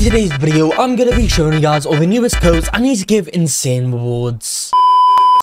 today's video, I'm to be showing you guys all the newest codes I need to give insane rewards.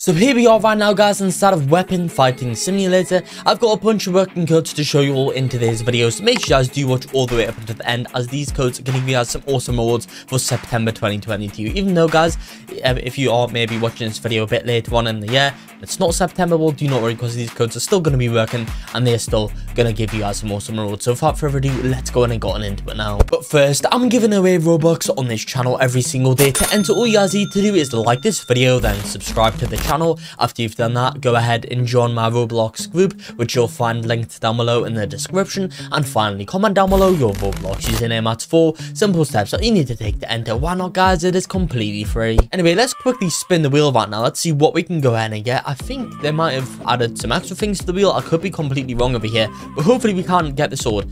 So here we are right now guys instead of weapon fighting simulator. I've got a bunch of working codes to show you all in today's video so make sure you guys do watch all the way up to the end as these codes are going to give you guys some awesome rewards for September 2022 even though guys um, if you are maybe watching this video a bit later on in the year it's not September well do not worry because these codes are still going to be working and they're still going to give you guys some awesome rewards. So without further ado let's go in and get on into it now. But first I'm giving away Robux on this channel every single day. To enter all you guys need to do is like this video then subscribe to the channel channel. After you've done that, go ahead and join my Roblox group, which you'll find linked down below in the description. And finally, comment down below your Roblox username. That's four simple steps that you need to take to enter. Why not, guys? It is completely free. Anyway, let's quickly spin the wheel right now. Let's see what we can go ahead and get. I think they might have added some extra things to the wheel. I could be completely wrong over here, but hopefully we can't get the sword.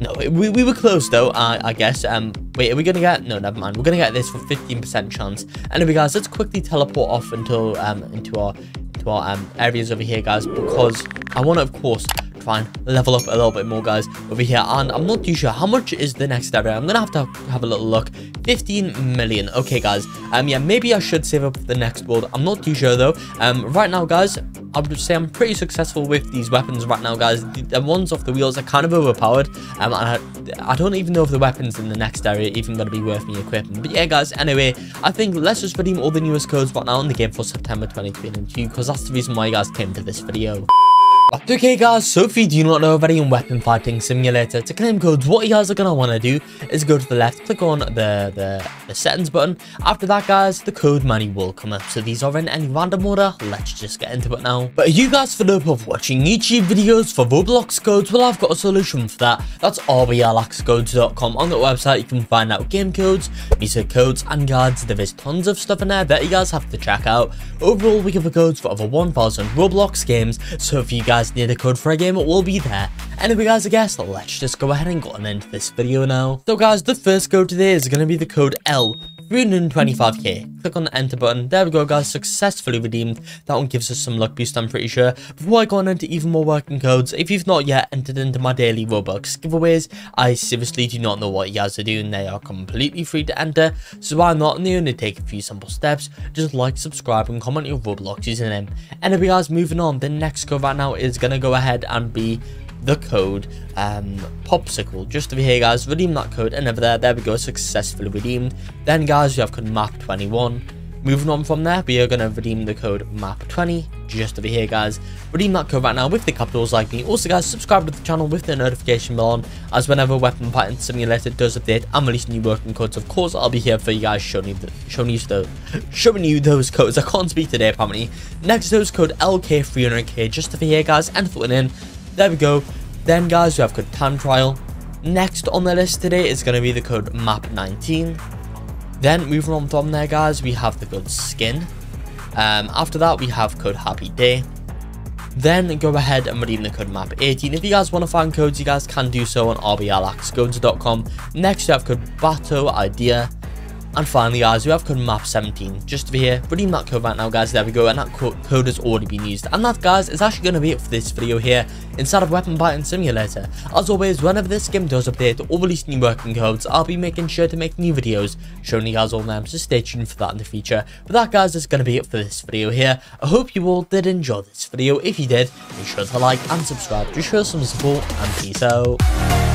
No, we, we were close though, uh, I guess. Um, wait, are we gonna get? No, never mind. We're gonna get this for 15% chance. Anyway, guys, let's quickly teleport off until um into our into our um areas over here, guys, because I want to, of course, try and level up a little bit more guys over here and i'm not too sure how much is the next area i'm gonna have to have a little look 15 million okay guys um yeah maybe i should save up for the next world i'm not too sure though um right now guys I would say I'm pretty successful with these weapons right now, guys. The, the ones off the wheels are kind of overpowered. Um, and I, I don't even know if the weapons in the next area are even going to be worth me equipping. But yeah, guys, anyway, I think let's just redeem all the newest codes right now in the game for September 2022, because that's the reason why you guys came to this video. Okay guys, so if you do not know already in Weapon Fighting Simulator, to claim codes, what you guys are going to want to do is go to the left, click on the, the, the settings button. After that guys, the code menu will come up. So these are in any random order, let's just get into it now. But you guys for the of watching YouTube videos for Roblox codes, well I've got a solution for that. That's rblxcodes.com. On the website you can find out game codes, music codes and guides. There is tons of stuff in there that you guys have to check out. Overall we the codes for over 1000 Roblox games, so if you guys guys need a code for a game, it will be there. Anyway guys, I guess let's just go ahead and go on into this video now. So guys, the first code today is going to be the code L. 325k. Click on the enter button. There we go, guys. Successfully redeemed. That one gives us some luck boost, I'm pretty sure. Before I go on into even more working codes, if you've not yet entered into my daily Robux giveaways, I seriously do not know what you guys are doing. They are completely free to enter. So why not? And they only take a few simple steps. Just like, subscribe, and comment your Roblox username. Anyway, guys, moving on. The next code right now is going to go ahead and be the code um, popsicle. Just over here guys redeem that code and over there there we go successfully redeemed. Then guys we have code map 21 moving on from there we are going to redeem the code map 20 just over here guys redeem that code right now with the capitals like me. Also guys subscribe to the channel with the notification bell on as whenever weapon pattern simulator does update i'm releasing new working codes. Of course i'll be here for you guys showing you the, showing you the showing you those codes. I can't speak today apparently. Next those code lk300k just over here guys and putting in there we go. Then guys, we have code time trial. Next on the list today is going to be the code map19. Then moving on from there guys, we have the code skin. Um, after that, we have code happy day. Then go ahead and redeem the code map18. If you guys want to find codes, you guys can do so on rblxcodes.com. Next, you have code bato idea. And finally, guys, we have code MAP17 just over here. Redeem that code right now, guys. There we go. And that co code has already been used. And that, guys, is actually going to be it for this video here inside of Weapon Fighting Simulator. As always, whenever this game does update or release new working codes, I'll be making sure to make new videos showing you guys all them. So stay tuned for that in the future. But that, guys, is going to be it for this video here. I hope you all did enjoy this video. If you did, make sure to like and subscribe to show some support. And peace out.